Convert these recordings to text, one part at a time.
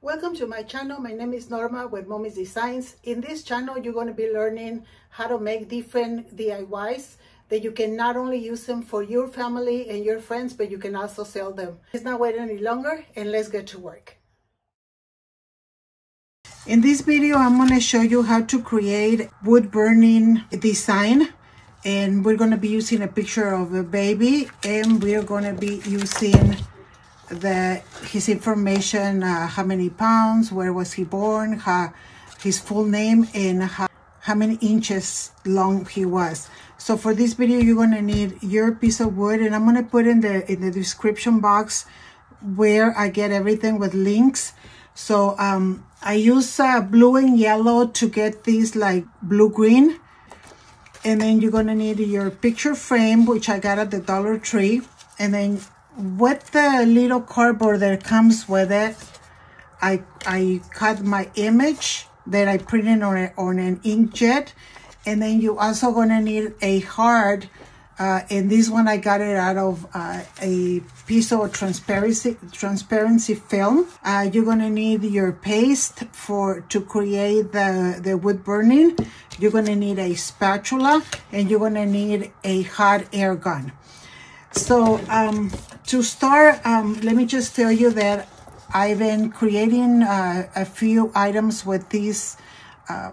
Welcome to my channel. My name is Norma with Momis Designs. In this channel, you're going to be learning how to make different DIYs that you can not only use them for your family and your friends, but you can also sell them. Let's not wait any longer and let's get to work. In this video, I'm going to show you how to create wood burning design and we're going to be using a picture of a baby and we're going to be using the his information uh, how many pounds where was he born how his full name and how, how many inches long he was. So for this video you're going to need your piece of wood and i'm going to put in the in the description box where i get everything with links. So um i use uh, blue and yellow to get these like blue green. And then you're going to need your picture frame which i got at the dollar tree. And then with the little cardboard that comes with it, I, I cut my image that I printed on, a, on an inkjet. And then you also gonna need a hard, uh, and this one I got it out of uh, a piece of transparency transparency film. Uh, you're gonna need your paste for to create the, the wood burning. You're gonna need a spatula and you're gonna need a hot air gun. So um, to start, um, let me just tell you that I've been creating uh, a few items with these uh,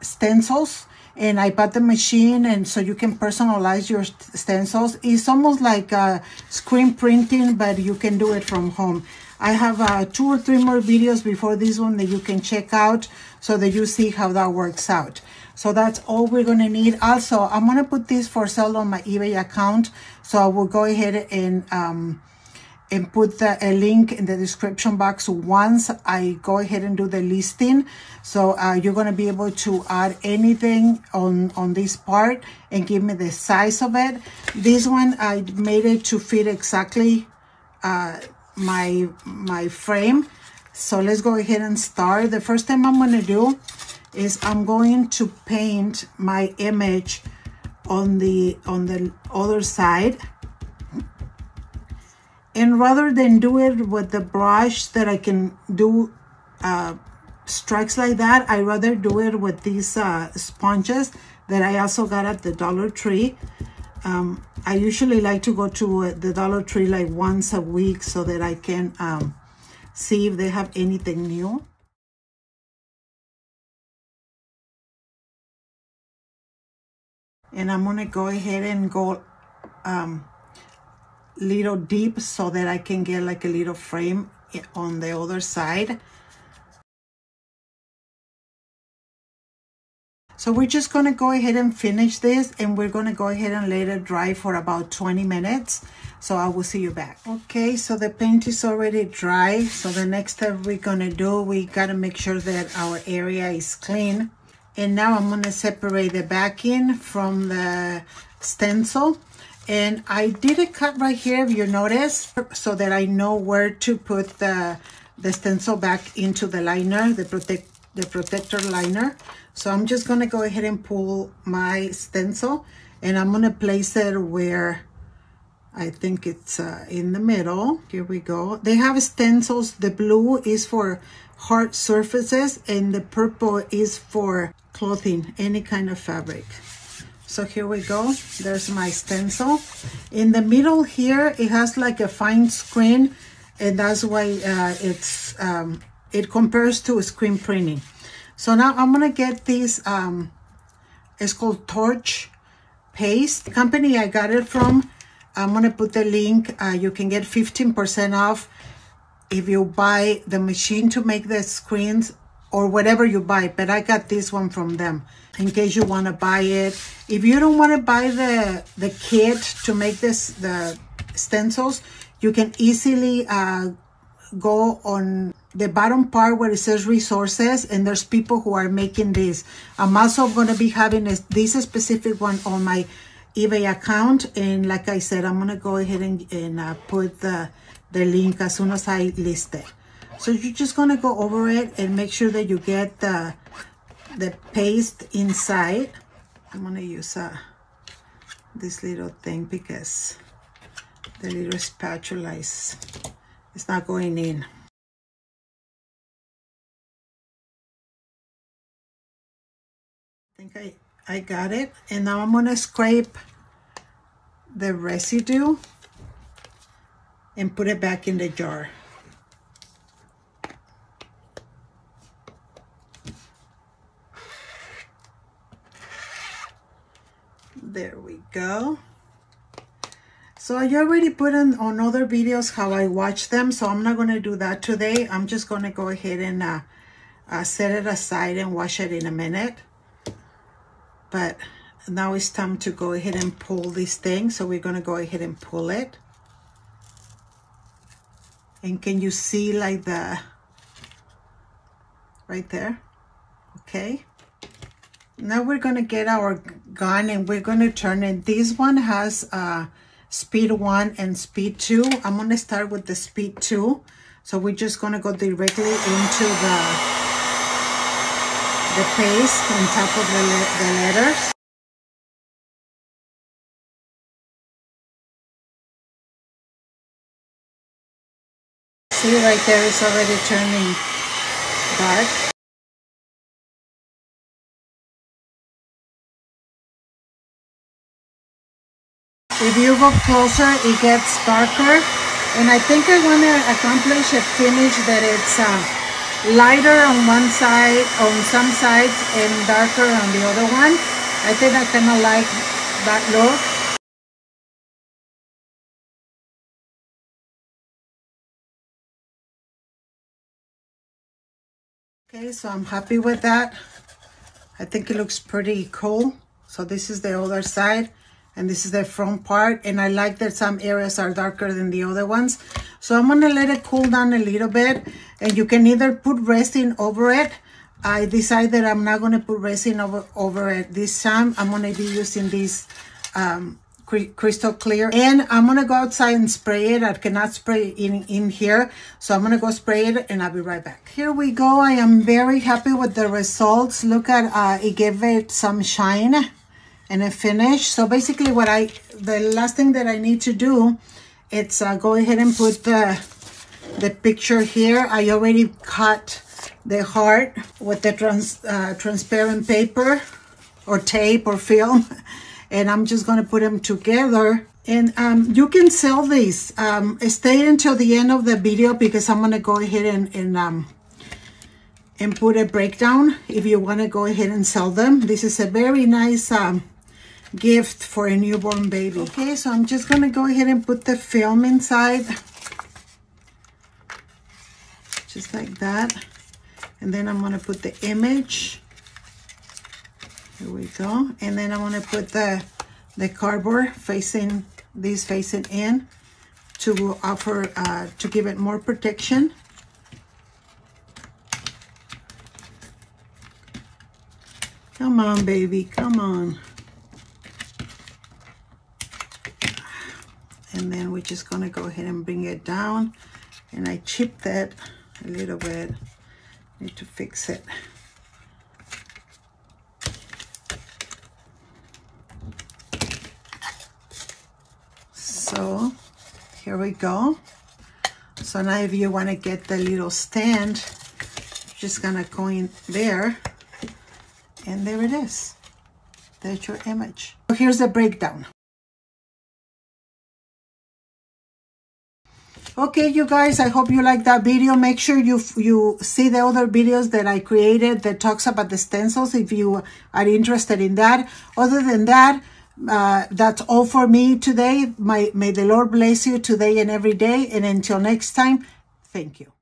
stencils and I bought the machine and so you can personalize your stencils. It's almost like uh, screen printing, but you can do it from home. I have uh, two or three more videos before this one that you can check out so that you see how that works out. So that's all we're going to need. Also, I'm going to put this for sale on my eBay account. So I will go ahead and, um, and put the, a link in the description box once I go ahead and do the listing. So uh, you're going to be able to add anything on, on this part and give me the size of it. This one, I made it to fit exactly uh, my, my frame. So let's go ahead and start. The first thing I'm going to do is I'm going to paint my image on the on the other side. And rather than do it with the brush that I can do uh, strikes like that I rather do it with these uh, sponges that I also got at the Dollar Tree. Um, I usually like to go to uh, the Dollar Tree like once a week so that I can um, see if they have anything new and I'm gonna go ahead and go um, little deep so that I can get like a little frame on the other side. So we're just gonna go ahead and finish this and we're gonna go ahead and let it dry for about 20 minutes. So I will see you back. Okay, so the paint is already dry. So the next step we're gonna do, we gotta make sure that our area is clean. And now I'm going to separate the backing from the stencil. And I did a cut right here, if you notice, so that I know where to put the, the stencil back into the liner, the, protect, the protector liner. So I'm just going to go ahead and pull my stencil and I'm going to place it where I think it's uh, in the middle. Here we go. They have stencils. The blue is for hard surfaces and the purple is for clothing, any kind of fabric. So here we go. There's my stencil. In the middle here, it has like a fine screen, and that's why uh, it's um, it compares to screen printing. So now I'm gonna get this. Um, it's called Torch Paste. The company I got it from. I'm gonna put the link. Uh, you can get 15% off if you buy the machine to make the screens or whatever you buy, but I got this one from them in case you want to buy it. If you don't want to buy the, the kit to make this, the stencils, you can easily uh, go on the bottom part where it says resources and there's people who are making this. I'm also going to be having this, this specific one on my eBay account. And like I said, I'm going to go ahead and, and uh, put the, the link as soon as I list it. So you're just gonna go over it and make sure that you get the, the paste inside. I'm gonna use uh, this little thing because the little spatula is, it's not going in. I think I, I got it. And now I'm gonna scrape the residue and put it back in the jar. There we go. So I already put in on other videos how I watch them, so I'm not going to do that today. I'm just going to go ahead and uh, uh, set it aside and wash it in a minute. But now it's time to go ahead and pull this thing, so we're going to go ahead and pull it. And can you see like the, right there? Okay. Now we're going to get our gun and we're going to turn it. This one has uh, speed 1 and speed 2. I'm going to start with the speed 2. So we're just going to go directly into the, the paste on top of the, the letters. See right there, it's already turning dark. If you go closer, it gets darker. And I think I want to accomplish a finish that it's uh, lighter on one side, on some sides, and darker on the other one. I think I kind of like that look. Okay, so I'm happy with that. I think it looks pretty cool. So this is the other side and this is the front part and I like that some areas are darker than the other ones. So I'm gonna let it cool down a little bit and you can either put resin over it. I decided I'm not gonna put resin over, over it this time. I'm gonna be using this um, crystal clear and I'm gonna go outside and spray it. I cannot spray in in here so I'm gonna go spray it and I'll be right back. Here we go. I am very happy with the results. Look at uh, it gave it some shine and a finish. So basically what I, the last thing that I need to do, it's uh, go ahead and put the, the picture here. I already cut the heart with the trans, uh, transparent paper or tape or film. And I'm just to put them together. And um, you can sell these. Um, stay until the end of the video because I'm to go ahead and, and um, and put a breakdown if you want to go ahead and sell them. This is a very nice um, gift for a newborn baby. Okay, so I'm just to go ahead and put the film inside. Just like that. And then I'm to put the image. Here we go. And then I'm to put the, the cardboard facing, these facing in to offer, uh, to give it more protection. Come on, baby, come on. And then we're just going to go ahead and bring it down. And I chipped that a little bit. Need to fix it. So here we go. So now if you want to get the little stand just gonna go in there. And there it is. That's your image. So here's the breakdown okay you guys i hope you like that video. Make sure you you see the other videos that i created that talks about the stencils if you are interested in that. Other than that uh, that's all for me today. My may the lord bless you today and every day and until next time thank you